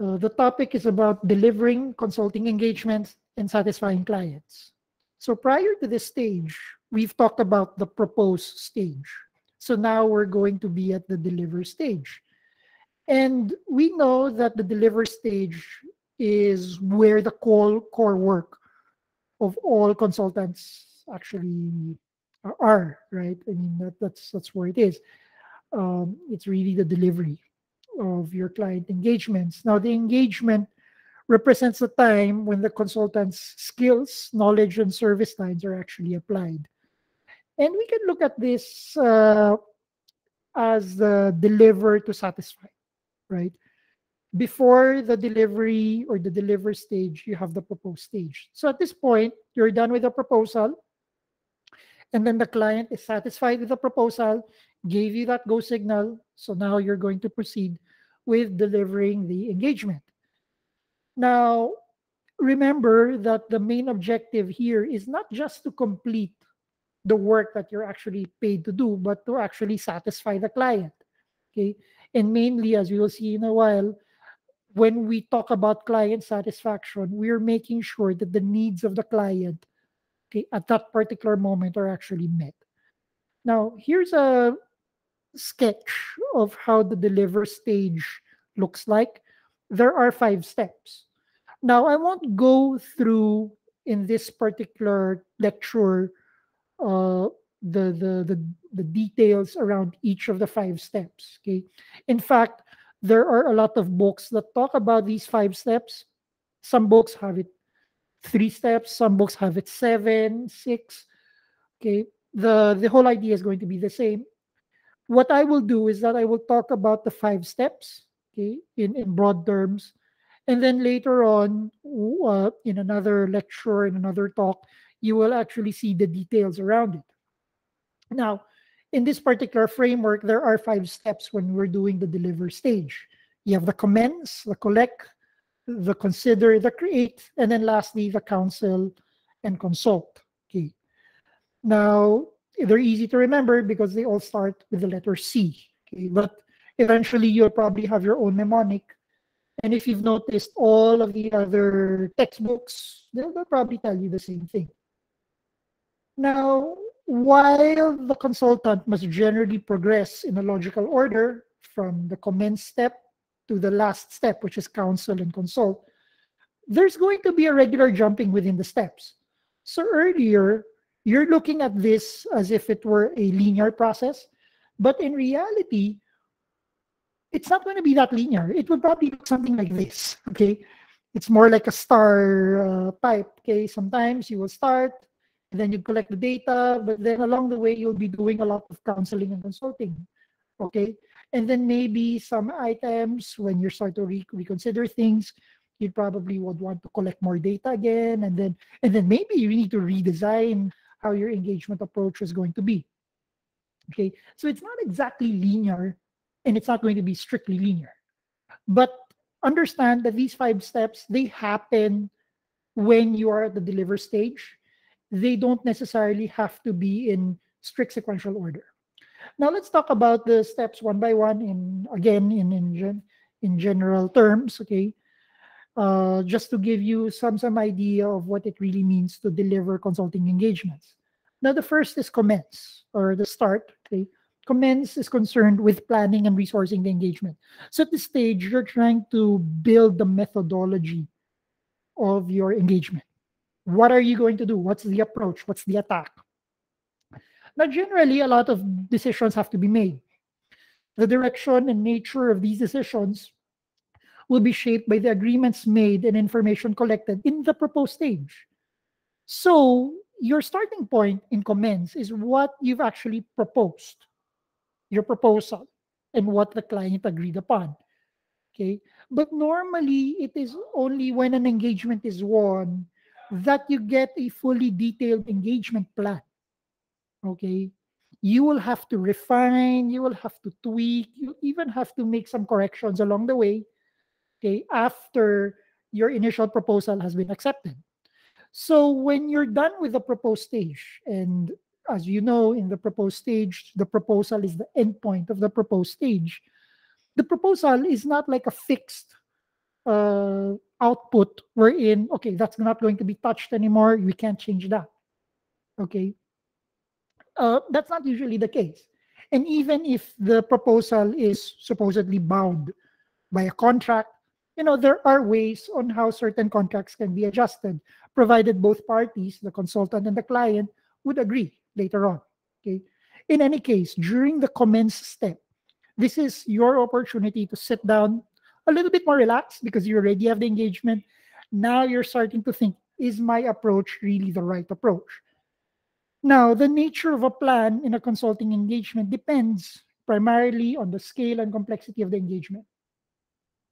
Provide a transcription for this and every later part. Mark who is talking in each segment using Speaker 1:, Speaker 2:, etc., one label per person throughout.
Speaker 1: Uh, the topic is about delivering consulting engagements and satisfying clients. So prior to this stage, we've talked about the propose stage. So now we're going to be at the deliver stage. And we know that the deliver stage is where the core, core work of all consultants actually are, right? I mean, that, that's, that's where it is. Um, it's really the delivery of your client engagements. Now, the engagement represents the time when the consultant's skills, knowledge, and service lines are actually applied. And we can look at this uh, as the deliver to satisfy, right? Before the delivery or the deliver stage, you have the propose stage. So at this point, you're done with the proposal, and then the client is satisfied with the proposal, gave you that go signal. So now you're going to proceed with delivering the engagement. Now, remember that the main objective here is not just to complete the work that you're actually paid to do, but to actually satisfy the client. Okay. And mainly, as we will see in a while, when we talk about client satisfaction, we're making sure that the needs of the client okay, at that particular moment are actually met. Now, here's a sketch of how the deliver stage looks like. There are five steps. Now, I won't go through in this particular lecture uh, the, the, the, the details around each of the five steps. Okay. In fact, there are a lot of books that talk about these five steps. Some books have it three steps, some books have it seven, six. Okay. The the whole idea is going to be the same. What I will do is that I will talk about the five steps, okay, in, in broad terms. And then later on, uh, in another lecture, in another talk, you will actually see the details around it. Now, in this particular framework, there are five steps when we're doing the deliver stage. You have the commence, the collect, the consider, the create, and then lastly, the counsel and consult. Okay. Now, they're easy to remember because they all start with the letter C. Okay. But eventually, you'll probably have your own mnemonic. And if you've noticed all of the other textbooks, they'll, they'll probably tell you the same thing. Now, while the consultant must generally progress in a logical order from the commence step to the last step, which is counsel and consult, there's going to be a regular jumping within the steps. So earlier, you're looking at this as if it were a linear process, but in reality, it's not going to be that linear. It would probably look something like this, okay? It's more like a star uh, type, okay? Sometimes you will start, then you collect the data, but then along the way, you'll be doing a lot of counseling and consulting. Okay. And then maybe some items when you start to re- reconsider things, you probably would want to collect more data again. And then and then maybe you need to redesign how your engagement approach is going to be. Okay. So it's not exactly linear and it's not going to be strictly linear. But understand that these five steps they happen when you are at the deliver stage they don't necessarily have to be in strict sequential order. Now let's talk about the steps one by one in again in in, gen, in general terms, okay? Uh, just to give you some some idea of what it really means to deliver consulting engagements. Now the first is commence or the start, okay? Commence is concerned with planning and resourcing the engagement. So at this stage, you're trying to build the methodology of your engagement. What are you going to do? What's the approach? What's the attack? Now, generally, a lot of decisions have to be made. The direction and nature of these decisions will be shaped by the agreements made and information collected in the proposed stage. So, your starting point in commence is what you've actually proposed, your proposal, and what the client agreed upon. Okay. But normally, it is only when an engagement is won that you get a fully detailed engagement plan. Okay. You will have to refine, you will have to tweak, you even have to make some corrections along the way. Okay. After your initial proposal has been accepted. So when you're done with the proposed stage, and as you know, in the proposed stage, the proposal is the endpoint of the proposed stage. The proposal is not like a fixed uh, output wherein, okay, that's not going to be touched anymore. We can't change that. Okay. Uh, that's not usually the case. And even if the proposal is supposedly bound by a contract, you know, there are ways on how certain contracts can be adjusted, provided both parties, the consultant and the client, would agree later on. Okay. In any case, during the commence step, this is your opportunity to sit down a little bit more relaxed because you already have the engagement. Now you're starting to think, is my approach really the right approach? Now, the nature of a plan in a consulting engagement depends primarily on the scale and complexity of the engagement.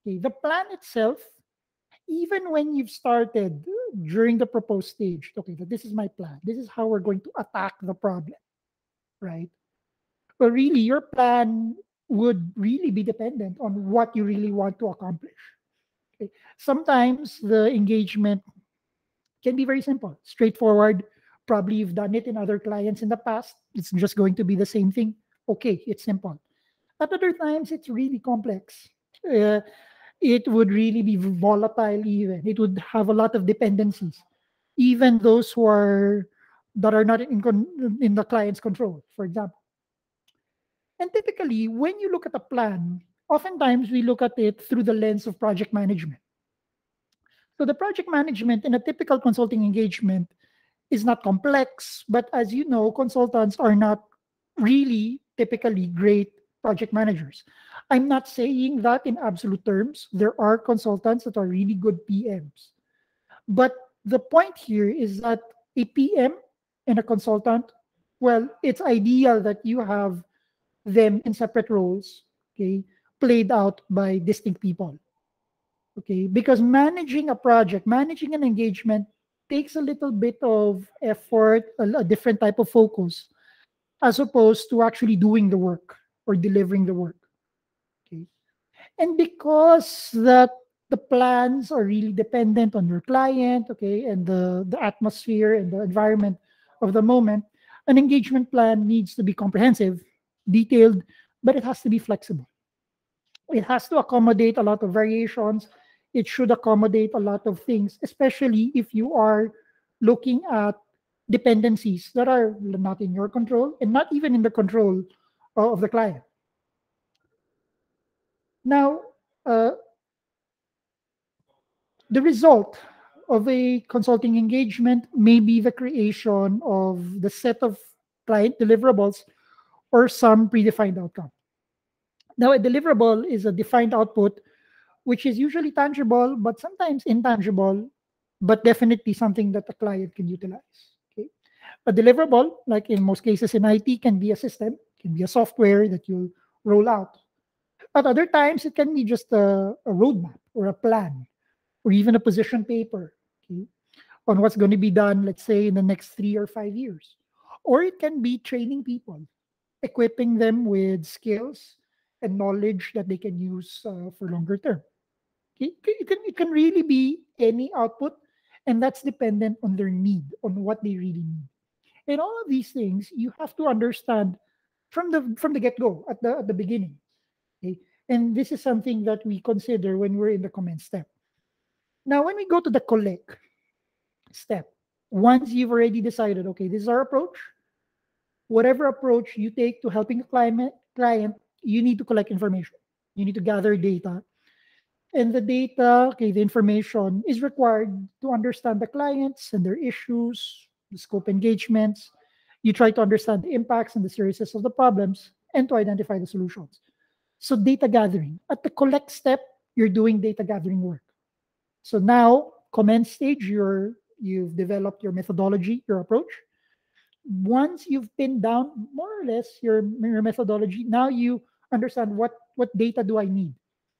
Speaker 1: Okay, the plan itself, even when you've started during the proposed stage, okay, this is my plan. This is how we're going to attack the problem, right? But really, your plan would really be dependent on what you really want to accomplish. Okay. Sometimes the engagement can be very simple, straightforward. Probably you've done it in other clients in the past. It's just going to be the same thing. Okay, it's simple. At other times, it's really complex. Uh, it would really be volatile even. It would have a lot of dependencies. Even those who are that are not in, in the client's control, for example. And typically, when you look at a plan, oftentimes we look at it through the lens of project management. So the project management in a typical consulting engagement is not complex, but as you know, consultants are not really typically great project managers. I'm not saying that in absolute terms. There are consultants that are really good PMs. But the point here is that a PM and a consultant, well, it's ideal that you have them in separate roles, okay, played out by distinct people. Okay, because managing a project, managing an engagement takes a little bit of effort, a, a different type of focus, as opposed to actually doing the work or delivering the work. Okay. And because that the plans are really dependent on your client, okay, and the, the atmosphere and the environment of the moment, an engagement plan needs to be comprehensive detailed, but it has to be flexible. It has to accommodate a lot of variations. It should accommodate a lot of things, especially if you are looking at dependencies that are not in your control and not even in the control of the client. Now, uh, the result of a consulting engagement may be the creation of the set of client deliverables or some predefined outcome. Now, a deliverable is a defined output, which is usually tangible, but sometimes intangible, but definitely something that the client can utilize. Okay? A deliverable, like in most cases in IT, can be a system, be a software that you roll out. At other times, it can be just a, a roadmap or a plan, or even a position paper okay, on what's going to be done, let's say, in the next three or five years. Or it can be training people equipping them with skills and knowledge that they can use uh, for longer term. It, it, can, it can really be any output, and that's dependent on their need, on what they really need. And all of these things you have to understand from the from the get-go at the at the beginning. Okay? And this is something that we consider when we're in the commence step. Now, when we go to the collect step, once you've already decided, okay, this is our approach, whatever approach you take to helping a client, client, you need to collect information. You need to gather data. And the data, okay, the information is required to understand the clients and their issues, the scope engagements. You try to understand the impacts and the seriousness of the problems and to identify the solutions. So data gathering. At the collect step, you're doing data gathering work. So now, commence stage, you're you've developed your methodology, your approach once you've pinned down more or less your, your methodology, now you understand what, what data do I need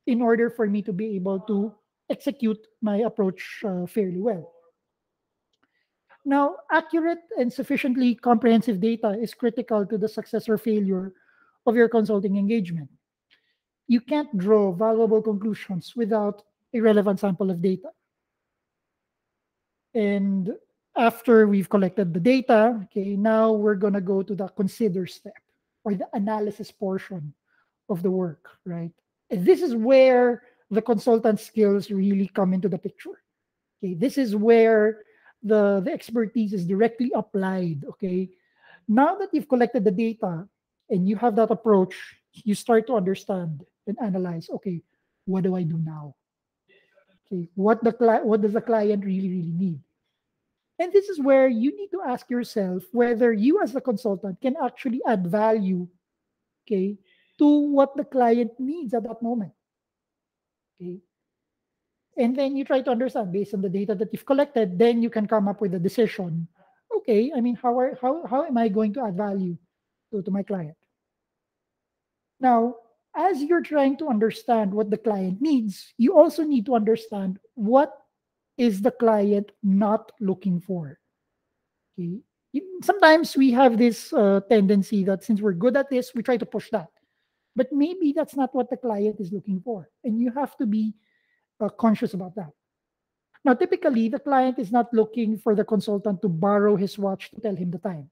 Speaker 1: in order for me to be able to execute my approach uh, fairly well. Now, accurate and sufficiently comprehensive data is critical to the success or failure of your consulting engagement. You can't draw valuable conclusions without a relevant sample of data. And after we've collected the data, okay, now we're going to go to the consider step or the analysis portion of the work, right? And this is where the consultant skills really come into the picture. Okay, this is where the, the expertise is directly applied. Okay, now that you've collected the data and you have that approach, you start to understand and analyze. Okay, what do I do now? Okay, what the what does the client really really need? And this is where you need to ask yourself whether you as a consultant can actually add value, okay, to what the client needs at that moment. Okay. And then you try to understand based on the data that you've collected, then you can come up with a decision. Okay, I mean, how are how how am I going to add value to, to my client? Now, as you're trying to understand what the client needs, you also need to understand what is the client not looking for. Okay. Sometimes we have this uh, tendency that since we're good at this, we try to push that. But maybe that's not what the client is looking for. And you have to be uh, conscious about that. Now, typically, the client is not looking for the consultant to borrow his watch to tell him the time.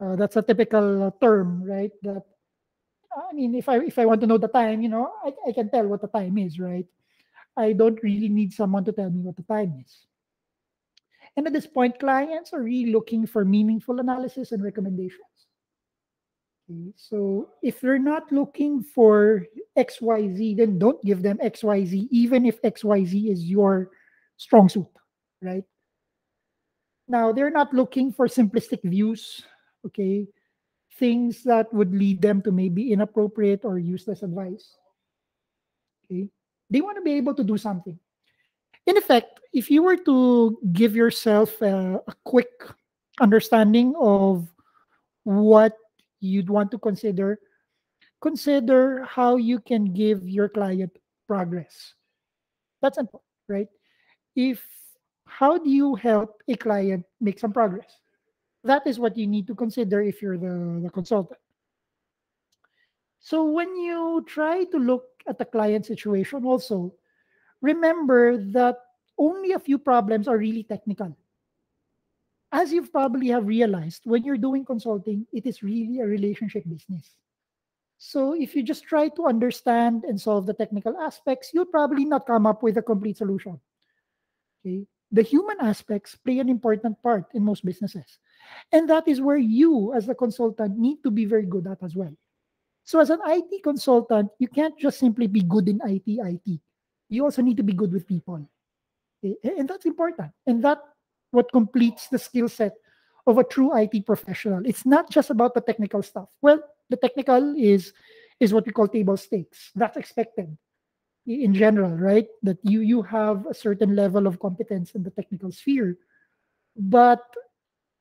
Speaker 1: Uh, that's a typical uh, term, right? That I mean, if I if I want to know the time, you know, I, I can tell what the time is, right? I don't really need someone to tell me what the time is. And at this point, clients are really looking for meaningful analysis and recommendations. Okay, so if they're not looking for XYZ, then don't give them XYZ, even if XYZ is your strong suit, right? Now, they're not looking for simplistic views, okay? Things that would lead them to maybe inappropriate or useless advice. Okay? They want to be able to do something. In effect, if you were to give yourself a, a quick understanding of what you'd want to consider, consider how you can give your client progress. That's important, right? If how do you help a client make some progress? That is what you need to consider if you're the, the consultant. So when you try to look at the client situation also, remember that only a few problems are really technical. As you probably have realized, when you're doing consulting, it is really a relationship business. So if you just try to understand and solve the technical aspects, you'll probably not come up with a complete solution. Okay? The human aspects play an important part in most businesses. And that is where you, as a consultant, need to be very good at as well. So as an IT consultant, you can't just simply be good in IT, IT. You also need to be good with people. And that's important. And that what completes the skill set of a true IT professional. It's not just about the technical stuff. Well, the technical is is what we call table stakes. That's expected in general, right? That you you have a certain level of competence in the technical sphere. But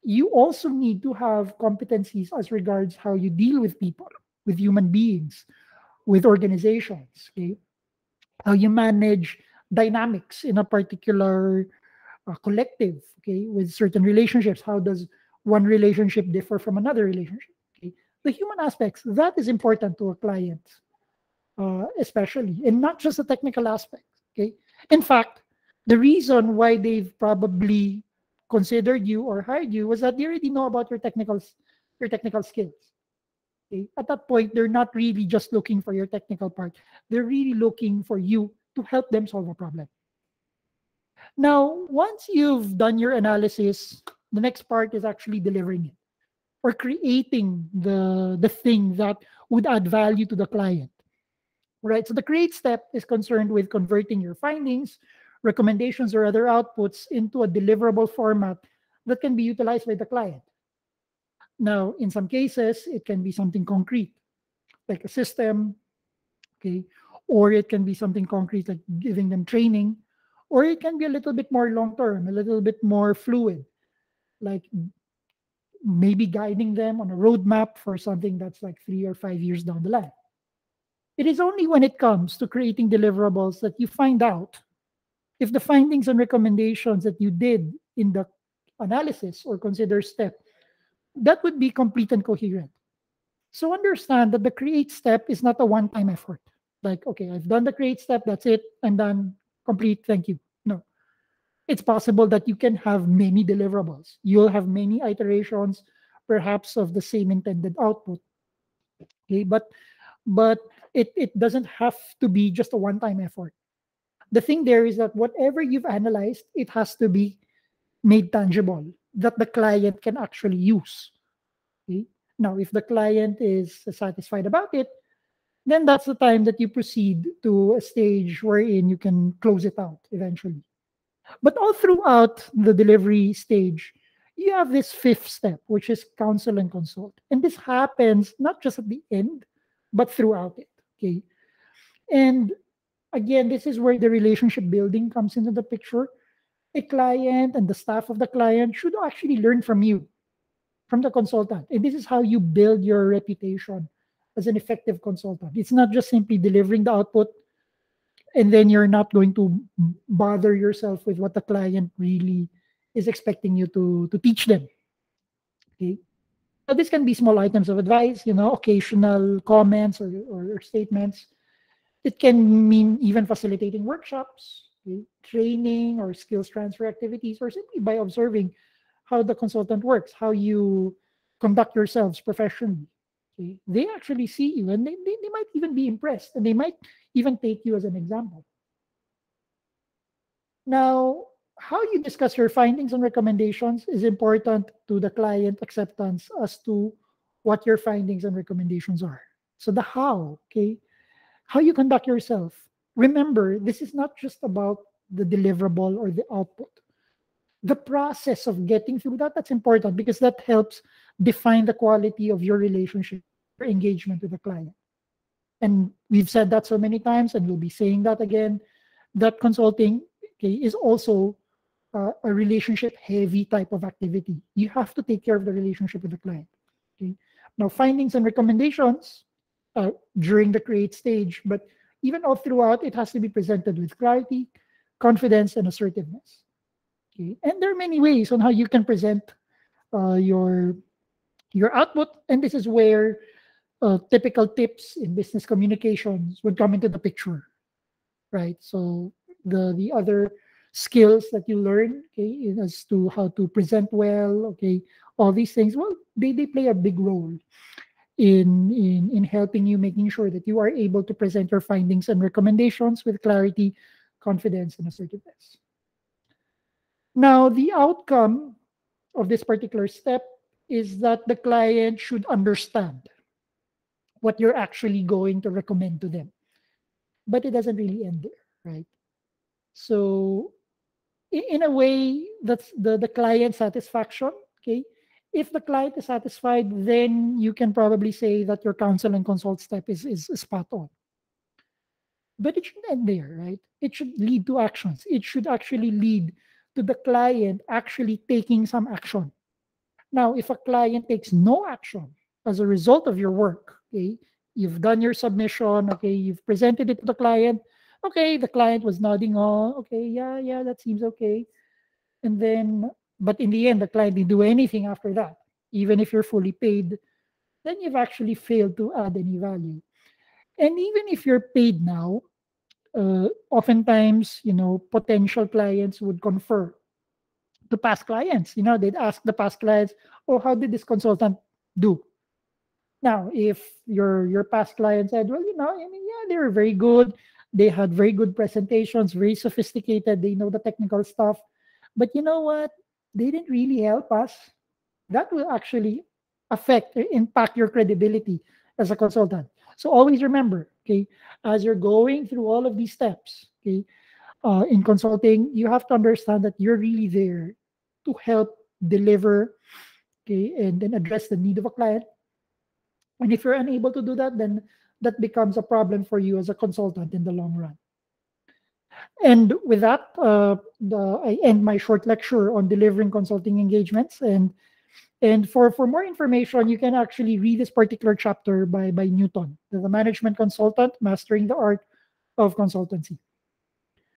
Speaker 1: you also need to have competencies as regards how you deal with people with human beings, with organizations, okay? How you manage dynamics in a particular uh, collective, okay, with certain relationships. How does one relationship differ from another relationship? Okay? The human aspects, that is important to a client, uh, especially, and not just the technical aspects, okay? In fact, the reason why they've probably considered you or hired you was that they already know about your technical your technical skills Okay? At that point, they're not really just looking for your technical part. They're really looking for you to help them solve a problem. Now, once you've done your analysis, the next part is actually delivering it or creating the, the thing that would add value to the client. Right? So the create step is concerned with converting your findings, recommendations, or other outputs into a deliverable format that can be utilized by the client. Now, in some cases, it can be something concrete, like a system, okay, or it can be something concrete like giving them training, or it can be a little bit more long term, a little bit more fluid, like maybe guiding them on a roadmap for something that's like three or five years down the line. It is only when it comes to creating deliverables that you find out if the findings and recommendations that you did in the analysis or consider step that would be complete and coherent. So understand that the create step is not a one-time effort. Like, okay, I've done the create step, that's it, I'm done, complete, thank you. It's possible that you can have many deliverables. You'll have many iterations, perhaps of the same intended output. Okay, but but it, it doesn't have to be just a one-time effort. The thing there is that whatever you've analyzed, it has to be made tangible that the client can actually use. Okay? Now, if the client is satisfied about it, then that's the time that you proceed to a stage wherein you can close it out eventually. But all throughout the delivery stage, you have this fifth step, which is counsel and consult. And this happens not just at the end, but throughout it. Okay. And again, this is where the relationship building comes into the picture. A client and the staff of the client should actually learn from you, from the consultant. And this is how you build your reputation as an effective consultant. It's not just simply delivering the output and then you're not going to bother yourself with what the client really is expecting you to to teach them okay so this can be small items of advice you know occasional comments or, or, or statements it can mean even facilitating workshops okay? training or skills transfer activities or simply by observing how the consultant works how you conduct yourselves professionally okay? they actually see you and they, they, they might even be impressed and they might even take you as an example now how you discuss your findings and recommendations is important to the client acceptance as to what your findings and recommendations are. So the how, okay, how you conduct yourself. Remember, this is not just about the deliverable or the output. The process of getting through that, that's important because that helps define the quality of your relationship engagement with the client. And we've said that so many times, and we'll be saying that again, that consulting okay, is also uh, a relationship heavy type of activity. You have to take care of the relationship with the client. Okay. Now, findings and recommendations uh, during the create stage, but even all throughout, it has to be presented with clarity, confidence, and assertiveness. Okay. And there are many ways on how you can present uh, your your output, and this is where uh, typical tips in business communications would come into the picture, right? So the the other skills that you learn okay as to how to present well okay all these things well they, they play a big role in in in helping you making sure that you are able to present your findings and recommendations with clarity confidence and assertiveness now the outcome of this particular step is that the client should understand what you're actually going to recommend to them. But it doesn't really end there right? So in a way that's the the client satisfaction okay? If the client is satisfied then you can probably say that your counsel and consult step is is, spot on. But it shouldn't end there right? It should lead to actions. It should actually lead to the client actually taking some action. Now if a client takes no action as a result of your work okay you've done your submission okay you've presented it to the client okay, the client was nodding, oh, okay, yeah, yeah, that seems okay. And then, but in the end, the client didn't do anything after that. Even if you're fully paid, then you've actually failed to add any value. And even if you're paid now, uh, oftentimes, you know, potential clients would confer to past clients. You know, they'd ask the past clients, oh, how did this consultant do? Now, if your your past client said, well, you know, I mean, yeah, they were very good. They had very good presentations, very sophisticated. They know the technical stuff. But you know what? They didn't really help us. That will actually affect, impact your credibility as a consultant. So always remember, okay, as you're going through all of these steps, okay, uh, in consulting, you have to understand that you're really there to help deliver, okay, and then address the need of a client. And if you're unable to do that, then that becomes a problem for you as a consultant in the long run. And with that, uh, the, I end my short lecture on delivering consulting engagements. And and for, for more information, you can actually read this particular chapter by, by Newton, the management consultant, mastering the art of consultancy.